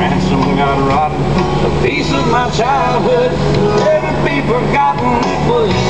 transom got rotten. A piece of my childhood never be forgotten. It was